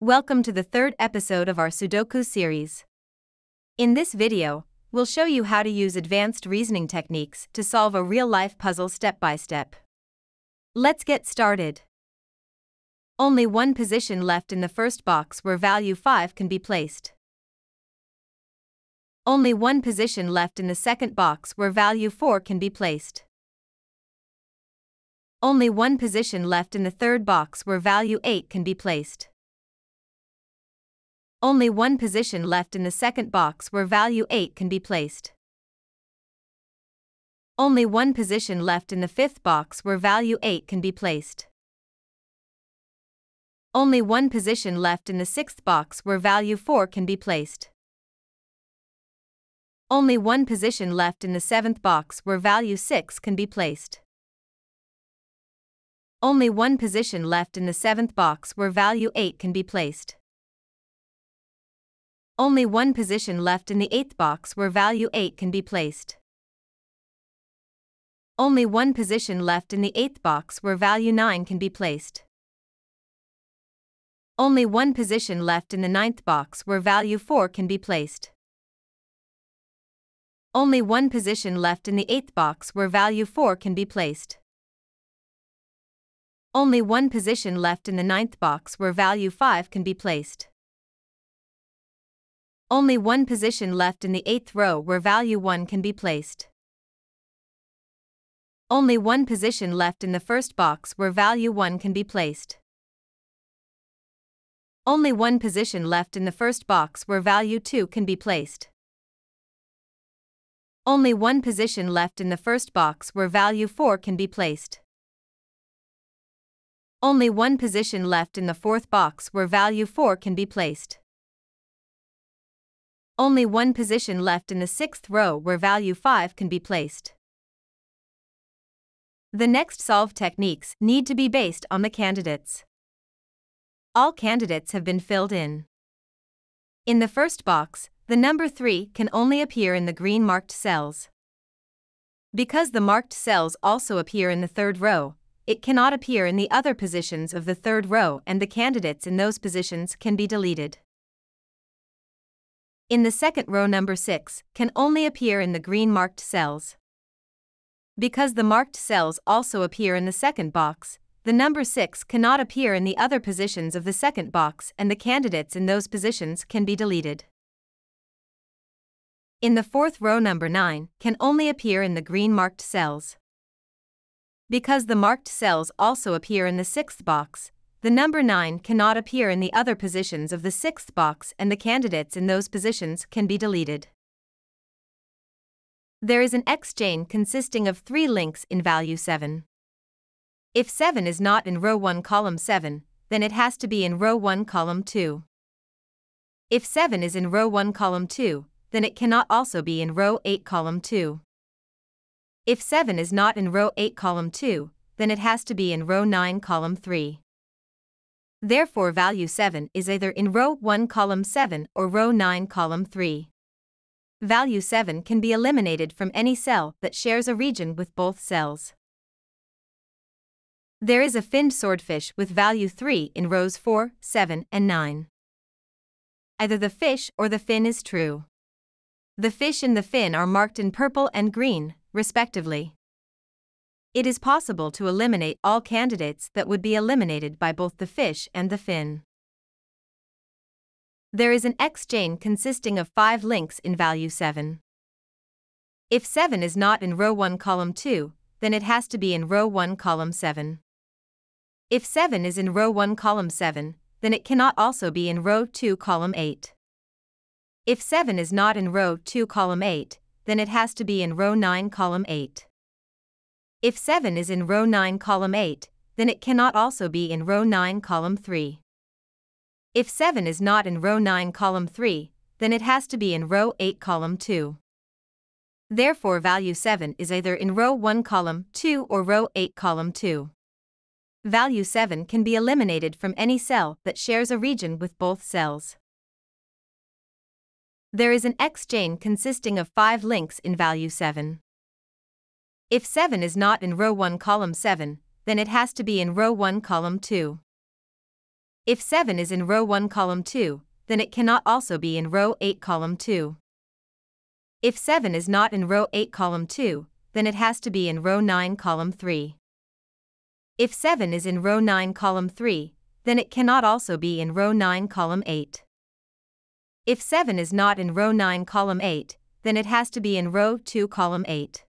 Welcome to the third episode of our Sudoku series. In this video, we'll show you how to use advanced reasoning techniques to solve a real-life puzzle step by step. Let's get started. Only one position left in the first box where value 5 can be placed. Only one position left in the second box where value 4 can be placed. Only one position left in the third box where value 8 can be placed. Only one position left in the second box where value 8 can be placed. Only one position left in the fifth box where value 8 can be placed. Only one position left in the sixth box where value 4 can be placed. Only one position left in the seventh box where value 6 can be placed. Only one position left in the seventh box where value 8 can be placed. Only one position left in the eighth box where value 8 can be placed. Only one position left in the eighth box where value 9 can be placed. Only one position left in the ninth box where value 4 can be placed. Only one position left in the eighth box where value 4 can be placed. Only one position left in the ninth box where value 5 can be placed. Only one position left in the eighth row where value 1 can be placed. Only one position left in the first box where value 1 can be placed. Only one position left in the first box where value 2 can be placed. Only one position left in the first box where value 4 can be placed. Only one position left in the fourth box where value 4 can be placed. Only one position left in the sixth row where value 5 can be placed. The next solve techniques need to be based on the candidates. All candidates have been filled in. In the first box, the number 3 can only appear in the green marked cells. Because the marked cells also appear in the third row, it cannot appear in the other positions of the third row and the candidates in those positions can be deleted in the second row number 6 can only appear in the green marked cells. Because the marked cells also appear in the second box, the number 6 cannot appear in the other positions of the second box and the candidates in those positions can be deleted. In the fourth row number 9 can only appear in the green marked cells. Because the marked cells also appear in the sixth box, the number 9 cannot appear in the other positions of the sixth box and the candidates in those positions can be deleted. There is an X-chain consisting of three links in value 7. If 7 is not in row 1 column 7, then it has to be in row 1 column 2. If 7 is in row 1 column 2, then it cannot also be in row 8 column 2. If 7 is not in row 8 column 2, then it has to be in row 9 column 3. Therefore value 7 is either in row 1 column 7 or row 9 column 3. Value 7 can be eliminated from any cell that shares a region with both cells. There is a finned swordfish with value 3 in rows 4, 7, and 9. Either the fish or the fin is true. The fish and the fin are marked in purple and green, respectively. It is possible to eliminate all candidates that would be eliminated by both the fish and the fin. There is an X-chain consisting of five links in value 7. If 7 is not in row 1 column 2, then it has to be in row 1 column 7. If 7 is in row 1 column 7, then it cannot also be in row 2 column 8. If 7 is not in row 2 column 8, then it has to be in row 9 column 8. If 7 is in row 9 column 8, then it cannot also be in row 9 column 3. If 7 is not in row 9 column 3, then it has to be in row 8 column 2. Therefore value 7 is either in row 1 column 2 or row 8 column 2. Value 7 can be eliminated from any cell that shares a region with both cells. There is an X chain consisting of 5 links in value 7. If 7 is not in row 1 column 7, then it has to be in row 1 column 2. If 7 is in row 1 column 2, then it cannot also be in row 8 column 2. If 7 is not in row 8 column 2, then it has to be in row 9 column 3. If 7 is in row 9 column 3, then it cannot also be in row 9 column 8. If 7 is not in row 9 column 8, then it has to be in row 2 column 8.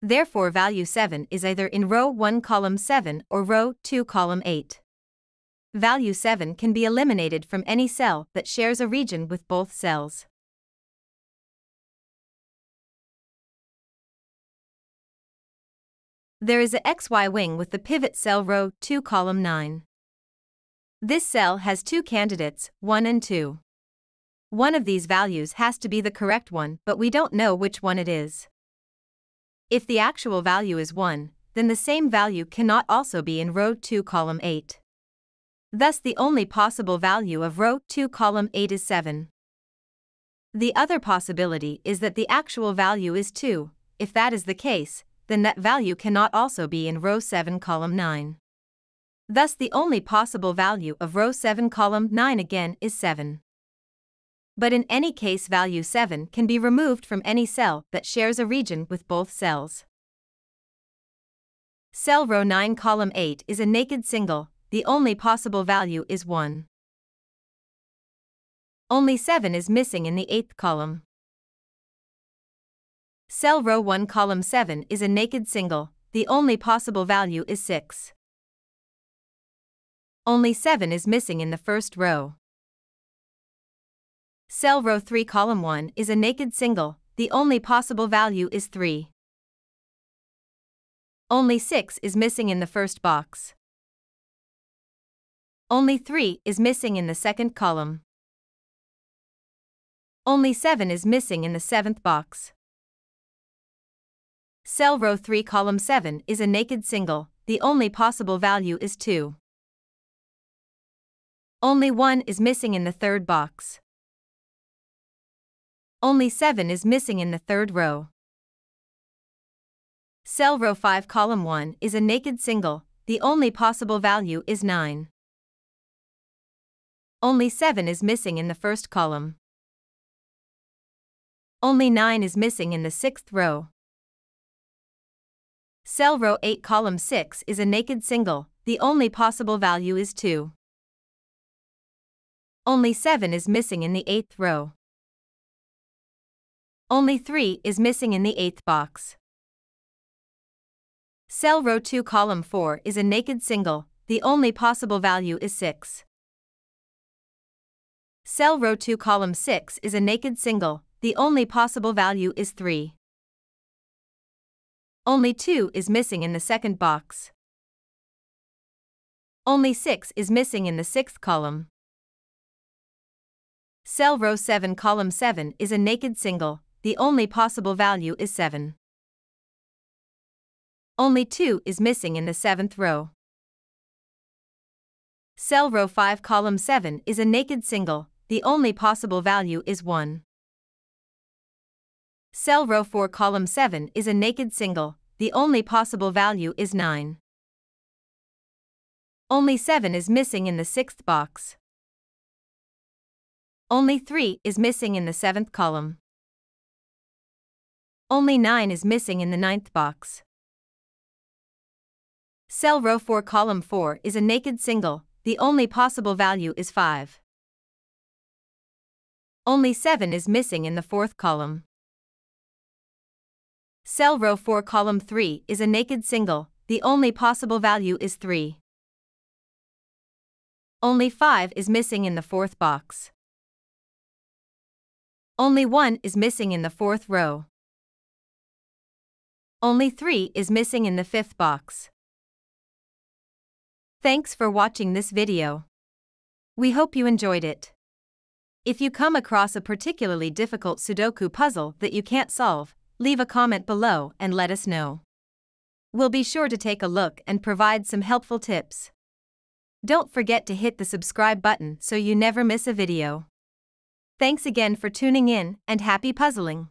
Therefore value 7 is either in row 1 column 7 or row 2 column 8. Value 7 can be eliminated from any cell that shares a region with both cells. There is a XY wing with the pivot cell row 2 column 9. This cell has two candidates, 1 and 2. One of these values has to be the correct one, but we don't know which one it is. If the actual value is 1, then the same value cannot also be in row 2 column 8. Thus the only possible value of row 2 column 8 is 7. The other possibility is that the actual value is 2. If that is the case, then that value cannot also be in row 7 column 9. Thus the only possible value of row 7 column 9 again is 7 but in any case value 7 can be removed from any cell that shares a region with both cells. Cell row 9 column 8 is a naked single, the only possible value is 1. Only 7 is missing in the 8th column. Cell row 1 column 7 is a naked single, the only possible value is 6. Only 7 is missing in the first row. Cell row 3 column 1 is a naked single, the only possible value is 3. Only 6 is missing in the first box. Only 3 is missing in the second column. Only 7 is missing in the seventh box. Cell row 3 column 7 is a naked single, the only possible value is 2. Only 1 is missing in the third box. Only 7 is missing in the third row. Cell row 5 column 1 is a naked single, the only possible value is 9. Only 7 is missing in the first column. Only 9 is missing in the sixth row. Cell row 8 column 6 is a naked single, the only possible value is 2. Only 7 is missing in the eighth row. Only 3 is missing in the eighth box. Cell row 2 column 4 is a naked single, the only possible value is 6. Cell row 2 column 6 is a naked single, the only possible value is 3. Only 2 is missing in the second box. Only 6 is missing in the sixth column. Cell row 7 column 7 is a naked single, the only possible value is 7. Only 2 is missing in the seventh row. Cell row 5 column 7 is a naked single, the only possible value is 1. Cell row 4 column 7 is a naked single, the only possible value is 9. Only 7 is missing in the sixth box. Only 3 is missing in the seventh column. Only 9 is missing in the ninth box. Cell row 4 column 4 is a naked single, the only possible value is 5. Only 7 is missing in the fourth column. Cell row 4 column 3 is a naked single, the only possible value is 3. Only 5 is missing in the fourth box. Only 1 is missing in the fourth row. Only 3 is missing in the fifth box. Thanks for watching this video. We hope you enjoyed it. If you come across a particularly difficult Sudoku puzzle that you can't solve, leave a comment below and let us know. We'll be sure to take a look and provide some helpful tips. Don't forget to hit the subscribe button so you never miss a video. Thanks again for tuning in and happy puzzling!